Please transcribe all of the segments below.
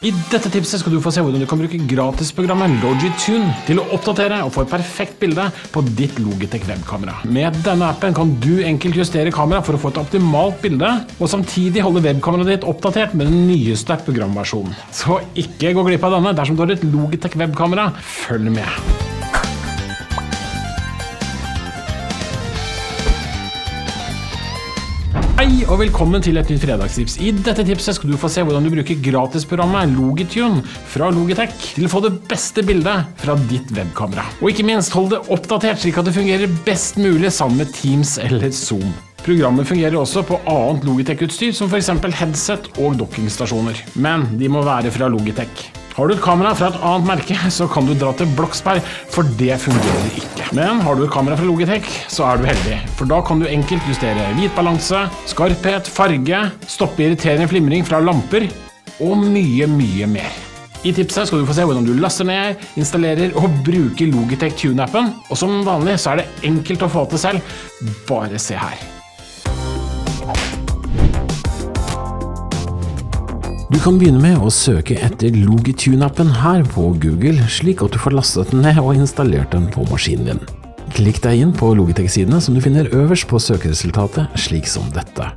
I dette tipset skal du få se hvordan du kan bruke gratisprogrammet Logitune til å oppdatere og få et perfekt bilde på ditt Logitech webkamera. Med denne appen kan du enkelt justere kameraet for å få et optimalt bilde, og samtidig holde webkameraet ditt oppdatert med den nyeste programversjonen. Så ikke gå glipp av denne dersom du har et Logitech webkamera. Følg med. Hei og velkommen til et nytt fredagstips. I dette tipset skal du få se hvordan du bruker gratisprogrammet Logitune fra Logitech til å få det beste bildet fra ditt webkamera. Og ikke minst hold det oppdatert slik at det fungerer best mulig sammen med Teams eller Zoom. Programmet fungerer også på annet Logitech-utstyr, som f.eks. headset og dockingstasjoner. Men de må være fra Logitech. Har du et kamera fra et annet merke, så kan du dra til Bloksberg, for det fungerer ikke. Men har du et kamera fra Logitech, så er du heldig. For da kan du enkelt justere hvitbalanse, skarphet, farge, stoppe irriterende flimring fra lamper, og mye, mye mer. I tipset skal du få se hvordan du laster ned, installerer og bruker Logitech Tune-appen. Og som vanlig så er det enkelt å få til selv. Bare se her. Du kan begynne med å søke etter Logitune-appen her på Google, slik at du får lastet den ned og installert den på maskinen din. Klikk deg inn på Logitech-sidene som du finner øverst på søkeresultatet, slik som dette.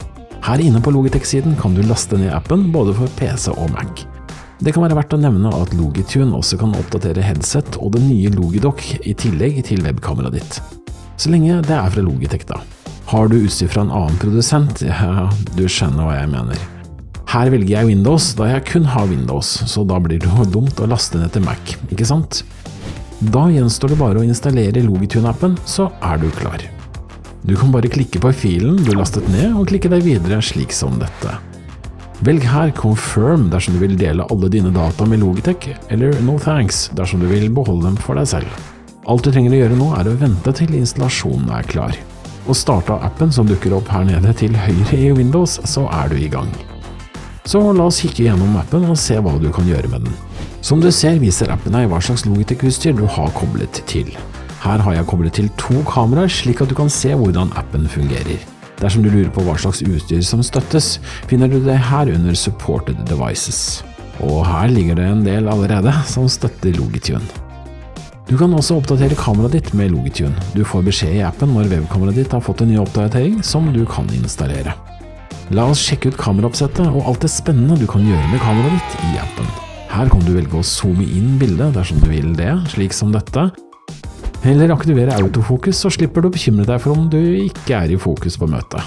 Her inne på Logitech-siden kan du laste ned appen både for PC og Mac. Det kan være verdt å nevne at Logitune også kan oppdatere headset og den nye Logidoc i tillegg til webkameraet ditt. Så lenge det er fra Logitech, da. Har du utstyr fra en annen produsent, ja, du skjønner hva jeg mener. Her velger jeg Windows, da jeg kun har Windows, så da blir det jo dumt å laste ned til Mac, ikke sant? Da gjenstår det bare å installere Logitune-appen, så er du klar. Du kan bare klikke på filen du lastet ned, og klikke deg videre slik som dette. Velg her Confirm dersom du vil dele alle dine data med Logitech, eller No Thanks dersom du vil beholde dem for deg selv. Alt du trenger å gjøre nå er å vente til installasjonen er klar. Og starte appen som dukker opp her nede til høyre i Windows, så er du i gang. Så la oss kikke gjennom appen og se hva du kan gjøre med den. Som du ser viser appen deg hva slags Logitech-utstyr du har koblet til. Her har jeg koblet til to kameraer, slik at du kan se hvordan appen fungerer. Dersom du lurer på hva slags utstyr som støttes, finner du det her under Supported Devices. Og her ligger det en del allerede som støtter Logitune. Du kan også oppdatere kameraet ditt med Logitune. Du får beskjed i appen når webkameraet ditt har fått en ny oppdatering som du kan installere. La oss sjekke ut kameraoppsettet og alt det spennende du kan gjøre med kameraet ditt i appen. Her kan du velge å zoome inn bildet dersom du vil det, slik som dette. Eller aktivere autofokus, så slipper du å bekymre deg for om du ikke er i fokus på møtet.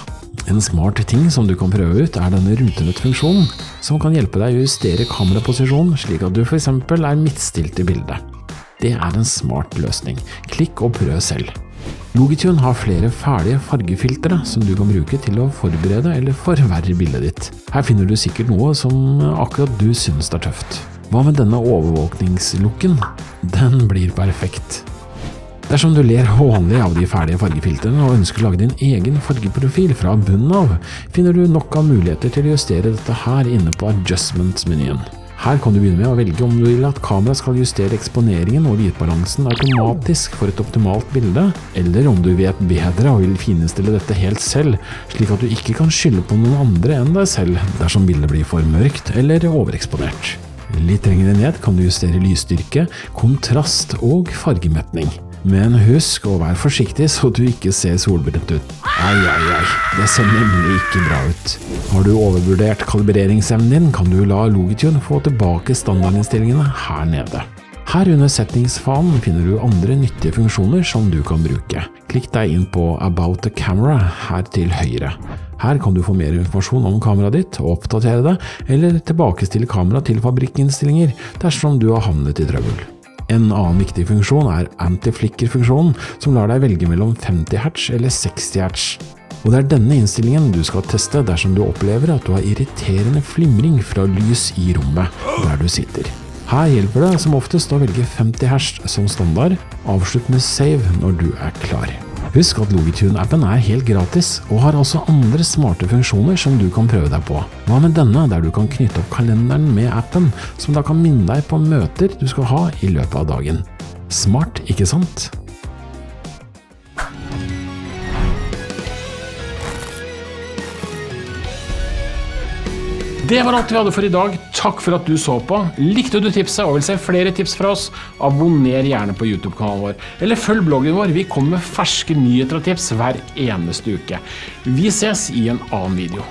En smart ting som du kan prøve ut, er denne rutenettfunksjonen, som kan hjelpe deg å justere kameraposisjonen slik at du f.eks. er midtstilt i bildet. Det er en smart løsning. Klikk og prøv selv. Logitune har flere ferdige fargefiltre som du kan bruke til å forberede eller forverre bildet ditt. Her finner du sikkert noe som akkurat du synes er tøft. Hva med denne overvåkningslooken? Den blir perfekt. Dersom du ler hånlig av de ferdige fargefiltrene og ønsker å lage din egen fargeprofil fra bunnen av, finner du nok av muligheter til å justere dette her inne på adjustments-menyen. Her kan du begynne med å velge om du vil at kameraet skal justere eksponeringen og hvitbalansen automatisk for et optimalt bilde, eller om du vet bedre og vil finestille dette helt selv, slik at du ikke kan skylde på noen andre enn deg selv dersom bildet blir for mørkt eller overeksponert. Litt lenger ned kan du justere lysstyrke, kontrast og fargemetning. Men husk å være forsiktig så du ikke ser solbrent ut. Ai, ai, ai, det ser nemlig ikke bra ut. Har du overvurdert kalibreringsevnen din, kan du la Logitune få tilbake standardinnstillingene her nede. Her under settingsfanen finner du andre nyttige funksjoner som du kan bruke. Klikk deg inn på About the Camera her til høyre. Her kan du få mer informasjon om kameraet ditt, og oppdatere det, eller tilbakestille kameraet til fabrikkinnstillinger dersom du har havnet i trøbbel. En annen viktig funksjon er anti-flicker-funksjonen, som lar deg velge mellom 50 Hz eller 60 Hz. Og det er denne innstillingen du skal teste dersom du opplever at du har irriterende flimring fra lys i rommet der du sitter. Her hjelper det som oftest å velge 50 Hz som standard, avslutt med save når du er klar. Husk at Logitune-appen er helt gratis, og har også andre smarte funksjoner som du kan prøve deg på. Hva med denne, der du kan knytte opp kalenderen med appen, som da kan minne deg på møter du skal ha i løpet av dagen? Smart, ikke sant? Det var alt vi hadde for i dag. Takk for at du så på. Likte du tipset og vil se flere tips fra oss, abonner gjerne på YouTube-kanalen vår. Eller følg bloggen vår. Vi kommer med ferske nyheter og tips hver eneste uke. Vi ses i en annen video.